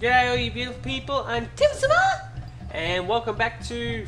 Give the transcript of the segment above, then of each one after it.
G'day all you beautiful people, I'm Tim Sama, and welcome back to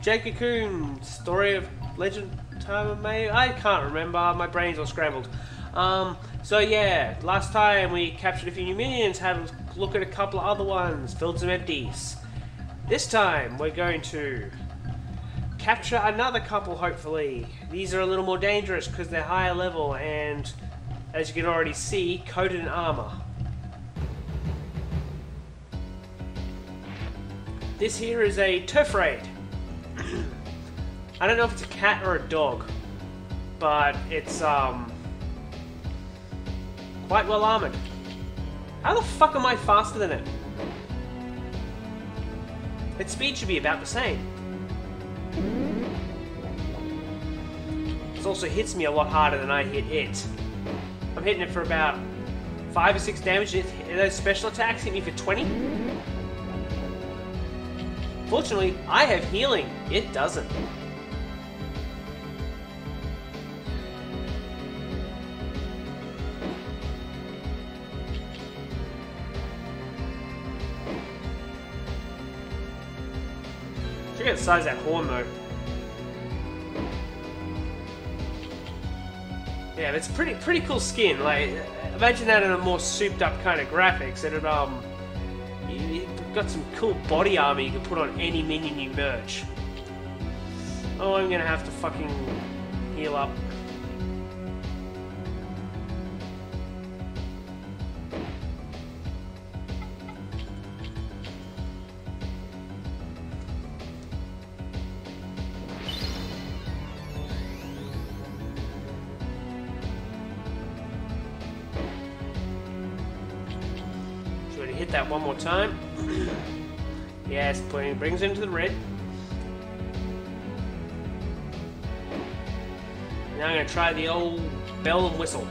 Jade Cocoon, Story of Legend Time of May. I can't remember, my brain's all scrambled. Um, so yeah, last time we captured a few new minions, had a look at a couple of other ones, filled some empties. This time we're going to capture another couple hopefully. These are a little more dangerous because they're higher level and as you can already see, coated in armor. This here is a turf raid. I don't know if it's a cat or a dog, but it's um quite well armored. How the fuck am I faster than it? Its speed should be about the same. This also hits me a lot harder than I hit it. I'm hitting it for about 5 or 6 damage. Those special attacks hit me for 20. Fortunately, I have healing. It doesn't. Check out the size of that horn though. Yeah, it's pretty pretty cool skin. Like, imagine that in a more souped up kind of graphics. And um, got some cool body armor you can put on any minion you merge. Oh, I'm gonna have to fucking heal up. Hit that one more time. Yes, putting brings into the red. Now I'm going to try the old bell and whistle.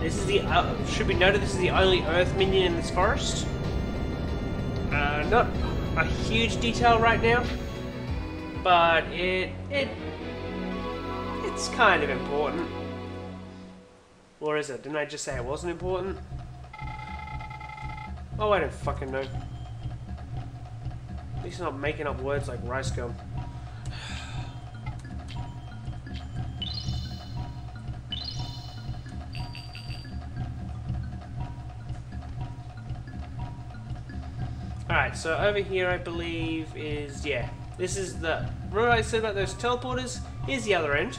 This is the, uh, should be noted, this is the only earth minion in this forest. Uh, not a huge detail right now but it it it's kind of important. Or is it? Didn't I just say it wasn't important? Oh, I don't fucking know. At least not making up words like rice gum. Alright, so over here I believe is, yeah, this is the... Remember I said about those teleporters? Here's the other end.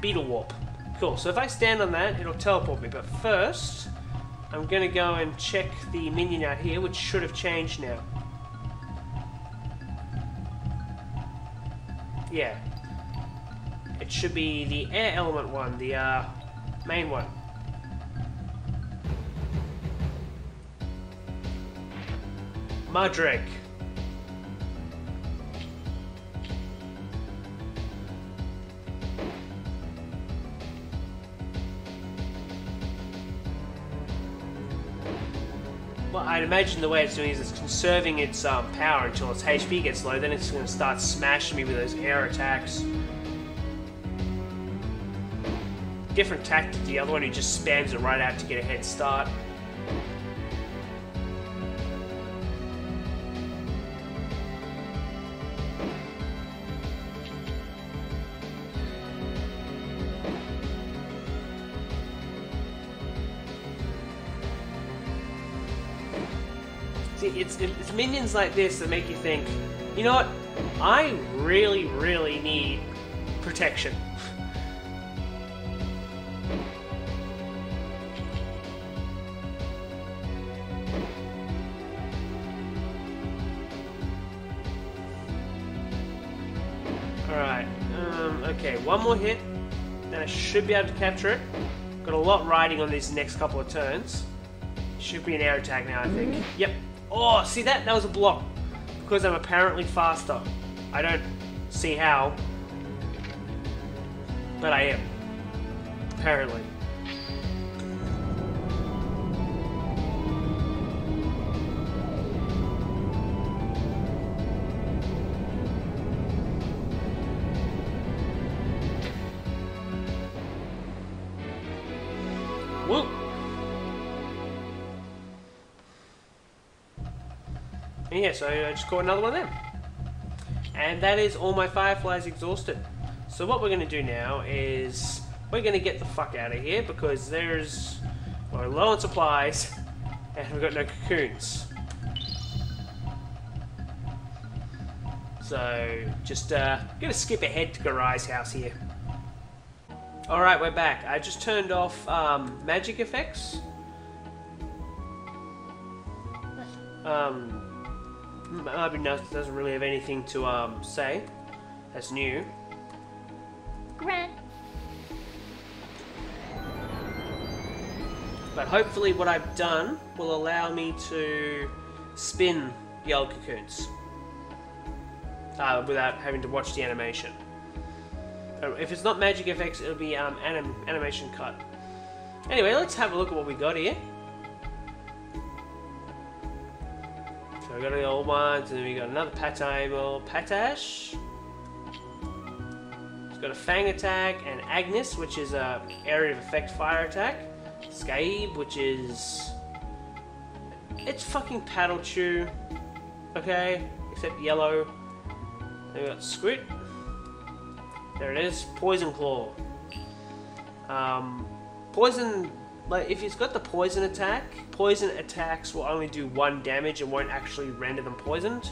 Beetle Warp. Cool, so if I stand on that, it'll teleport me. But first, I'm going to go and check the minion out here, which should have changed now. Yeah. It should be the air element one, the uh, main one. Marrdreg. Well, I'd imagine the way it's doing is it's conserving its um, power until its HP gets low, then it's going to start smashing me with those air attacks. Different tactic to the other one who just spams it right out to get a head start. See, it's, it's minions like this that make you think, you know what? I really, really need protection. Alright, um, okay, one more hit, then I should be able to capture it. Got a lot riding on these next couple of turns. Should be an air attack now, I think. Yep, Oh, see that? That was a block. Because I'm apparently faster. I don't see how. But I am. Apparently. Yeah, so I just caught another one of them. And that is all my fireflies exhausted. So what we're going to do now is we're going to get the fuck out of here because there's we're low on supplies and we've got no cocoons. So just uh, gonna skip ahead to Garai's house here. Alright, we're back. I just turned off um, magic effects. Um, Maybe doesn't really have anything to um, say. That's new. Grant. But hopefully what I've done will allow me to spin the old cocoons uh, without having to watch the animation. Uh, if it's not magic effects, it'll be um, anim animation cut. Anyway, let's have a look at what we got here. We got the old ones, and then we got another Patable, Patash. It's got a Fang attack, and Agnes, which is a area of effect fire attack. Scabe, which is... It's fucking Paddle Chew. Okay? Except yellow. Then we got Squid. There it is. Poison Claw. Um, poison, like if he's got the poison attack, poison attacks will only do one damage and won't actually render them poisoned.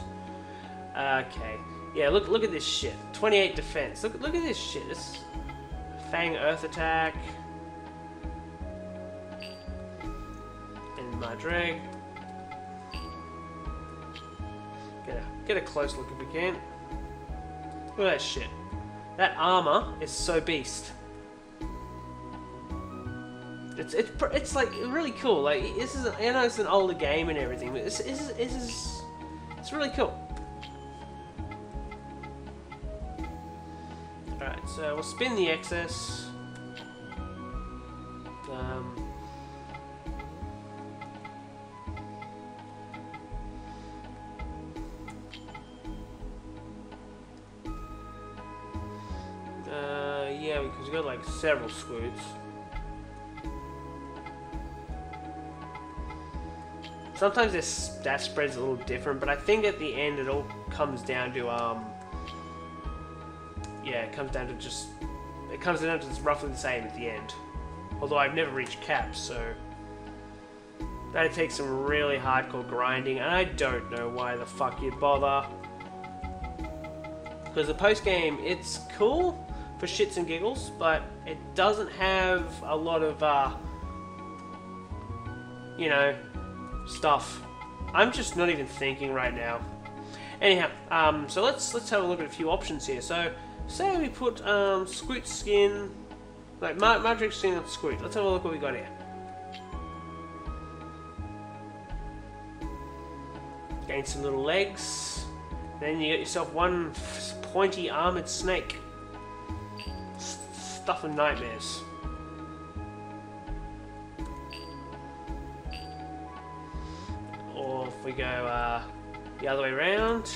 Okay. Yeah, look look at this shit. 28 defense. Look look at this shit. This Fang Earth attack. And Marrdreg. Get a get a close look if we can. Look at that shit. That armor is so beast. It's it's it's like really cool. Like this is I know it's an older game and everything, but this, is this is it's really cool. Alright, so we'll spin the excess. Um, uh, yeah, because we got like several squids. Sometimes this that spread's a little different, but I think at the end it all comes down to um yeah, it comes down to just it comes down to it's roughly the same at the end. Although I've never reached caps, so that'd take some really hardcore grinding, and I don't know why the fuck you'd bother. Because the post game, it's cool for shits and giggles, but it doesn't have a lot of uh, you know stuff. I'm just not even thinking right now. Anyhow, um, so let's let's have a look at a few options here. So, say we put um, Squid skin, like Ma Magic skin on Squid. Let's have a look what we got here. Gain some little legs. Then you get yourself one pointy armored snake. S stuff of nightmares. The other way around.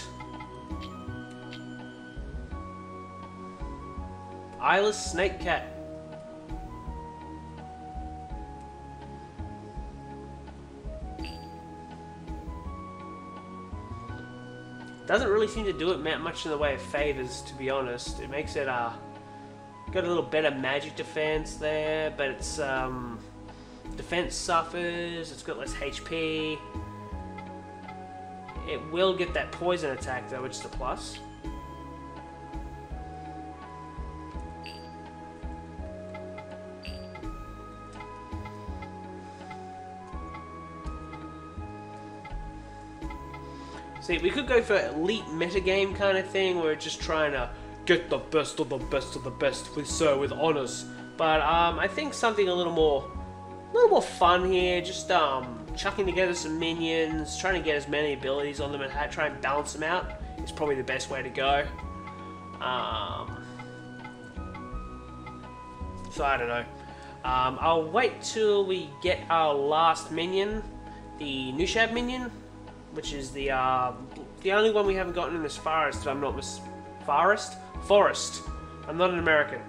Eyeless Snake Cat. Doesn't really seem to do it much in the way of favors, to be honest. It makes it uh, got a little better magic defense there, but it's um, defense suffers. It's got less HP. It will get that poison attack though, which is a plus. See, we could go for elite metagame kind of thing, where we're just trying to get the best of the best of the best with so with honors. But um, I think something a little more, a little more fun here. Just um, chucking together some minions, trying to get as many abilities on them and try and balance them out is probably the best way to go. Um, so I don't know. Um, I'll wait till we get our last minion, the Nushab minion, which is the uh, the only one we haven't gotten in this forest. I'm not mis forest forest. I'm not an American.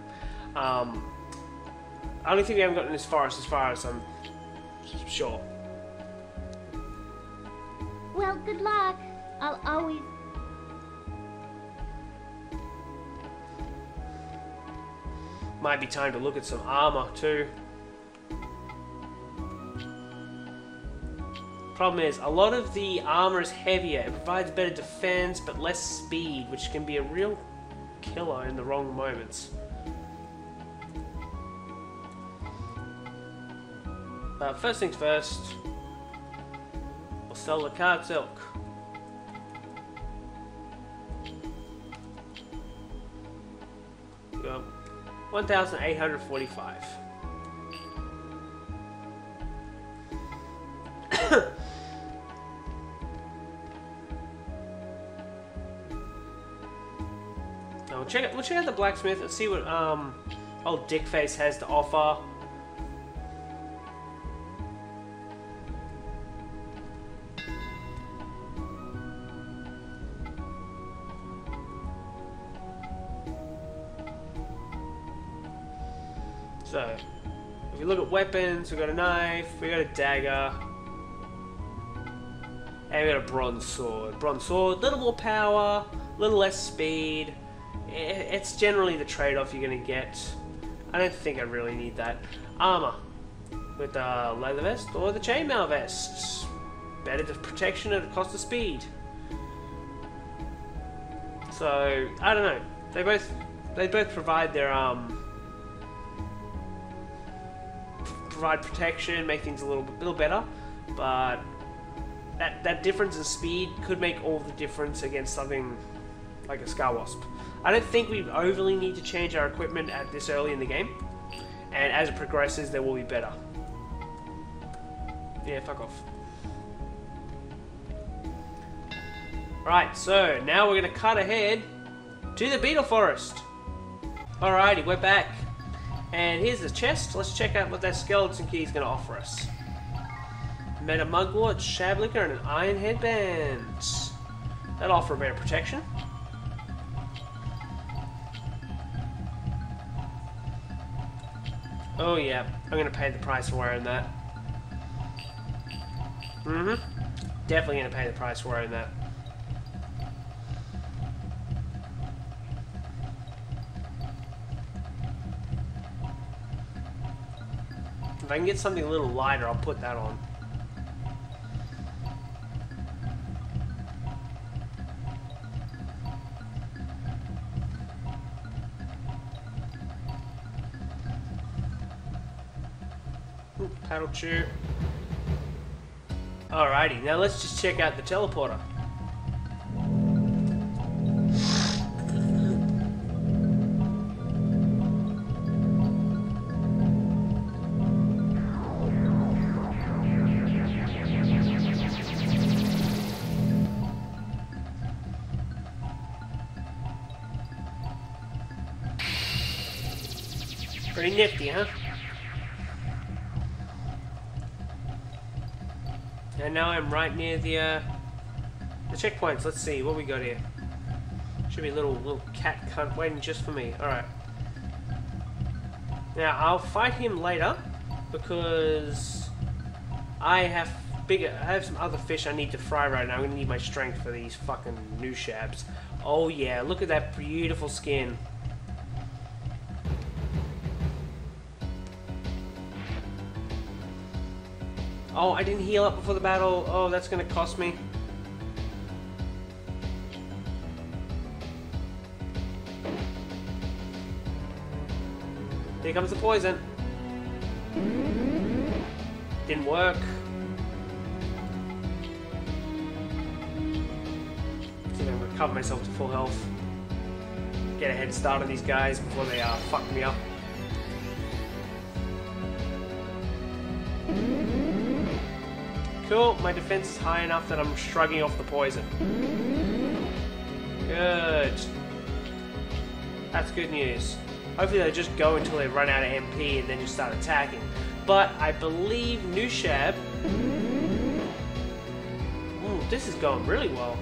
Um, only thing we haven't gotten in this forest, as far as I'm sure. Well, good luck. I'll always. Might be time to look at some armor too. Problem is, a lot of the armor is heavier. It provides better defense but less speed, which can be a real killer in the wrong moments. But first things first, we'll sell the silk. Go. 1,845. Now we'll check, we'll check out the blacksmith and see what um, old Dickface has to offer. Look at weapons, we've got a knife, we got a dagger, and we got a bronze sword. Bronze sword, little more power, little less speed. It's generally the trade-off you're gonna get. I don't think I really need that. Armor with the leather vest or the chainmail vest. Better to protection at a cost of speed. So I don't know. They both they both provide their um provide protection, make things a little little better, but that that difference in speed could make all the difference against something like a Scar Wasp. I don't think we overly need to change our equipment at this early in the game, and as it progresses, there will be better. Yeah, fuck off. Right, so now we're gonna cut ahead to the Beetle Forest. Alrighty, we're back. And here's the chest. Let's check out what that skeleton key is going to offer us. Meta Mugwort, Shablicker, and an Iron Headband. That'll offer a bit of protection. Oh yeah, I'm going to pay the price for wearing that. Mm-hmm. Definitely going to pay the price for wearing that. If I can get something a little lighter, I'll put that on. Ooh, paddle chew. Alrighty, now let's just check out the teleporter. Pretty nifty, huh? And now I'm right near the uh, the checkpoints. Let's see what we got here. Should be a little little cat cunt waiting just for me. All right. Now I'll fight him later because I have bigger. I have some other fish I need to fry right now. I'm gonna need my strength for these fucking Nushabs. Oh yeah, look at that beautiful skin. Oh, I didn't heal up before the battle. Oh, that's gonna cost me. Here comes the poison. Didn't work. See if I can recover myself to full health. Get a head start on these guys before they uh, fuck me up. Cool, my defense is high enough that I'm shrugging off the poison. Good. That's good news. Hopefully they just go until they run out of MP and then just start attacking. But I believe Nushab... Ooh, this is going really well.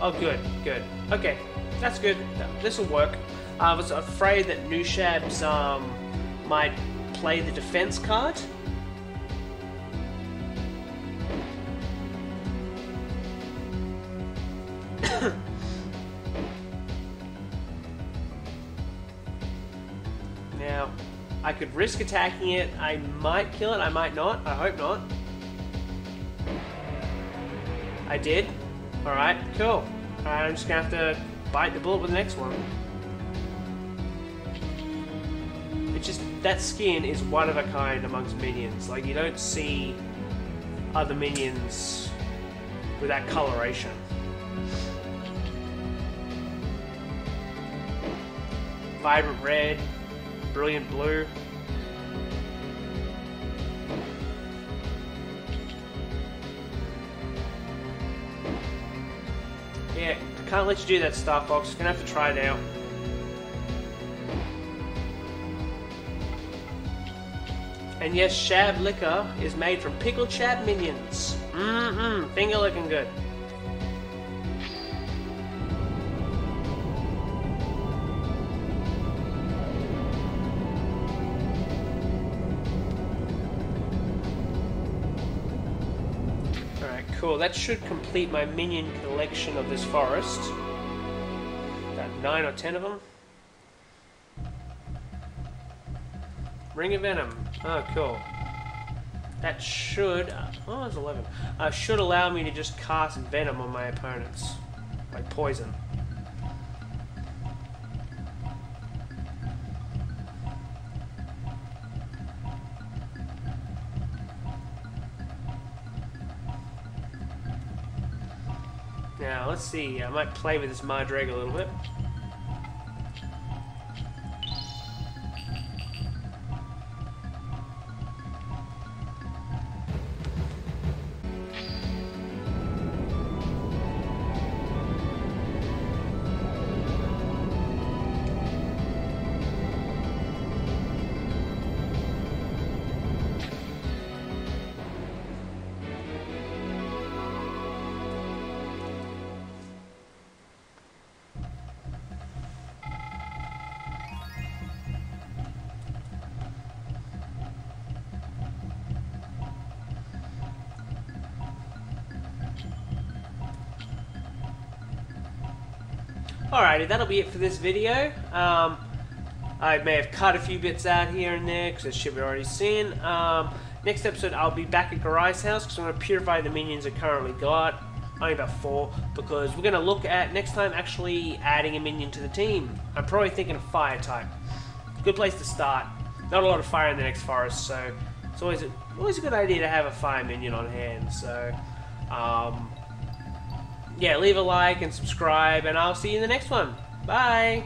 Oh, good, good. Okay, that's good. This will work. I was afraid that Nushab's um, might play the defense card. Could risk attacking it. I might kill it, I might not. I hope not. I did. Alright, cool. Alright, I'm just gonna have to bite the bullet with the next one. It's just, that skin is one of a kind amongst minions. Like, you don't see other minions with that coloration. Vibrant red, brilliant blue. Can't let you do that, Star Fox. Gonna have to try now. And yes, Shab liquor is made from pickled Shab minions. Mmm, finger looking good. Cool. That should complete my minion collection of this forest. About nine or ten of them. Ring of Venom. Oh, cool. That should... Oh, it's 11. Uh, should allow me to just cast Venom on my opponents. Like poison. Now, let's see. I might play with this Marrdreg a little bit. Alrighty, that'll be it for this video. Um, I may have cut a few bits out here and there because shit we've already seen. Um, next episode, I'll be back at Garai's house because I'm going to purify the minions I currently got. Only about four because we're going to look at next time actually adding a minion to the team. I'm probably thinking of fire type. Good place to start. Not a lot of fire in the next forest, so it's always a, always a good idea to have a fire minion on hand. So, um, yeah, leave a like and subscribe, and I'll see you in the next one. Bye!